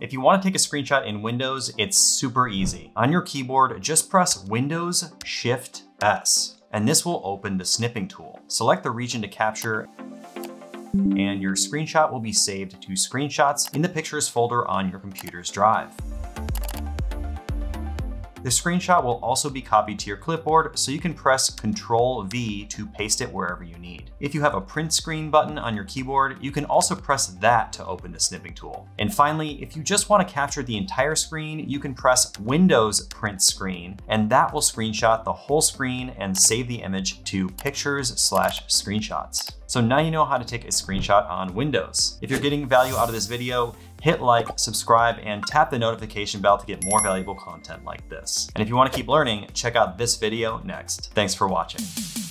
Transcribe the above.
If you want to take a screenshot in Windows, it's super easy. On your keyboard, just press Windows Shift S, and this will open the snipping tool. Select the region to capture and your screenshot will be saved to screenshots in the pictures folder on your computer's drive. The screenshot will also be copied to your clipboard, so you can press Ctrl V to paste it wherever you need. If you have a print screen button on your keyboard, you can also press that to open the snipping tool. And finally, if you just want to capture the entire screen, you can press Windows Print Screen, and that will screenshot the whole screen and save the image to pictures slash screenshots. So now you know how to take a screenshot on Windows. If you're getting value out of this video, hit like, subscribe, and tap the notification bell to get more valuable content like this. And if you wanna keep learning, check out this video next. Thanks for watching.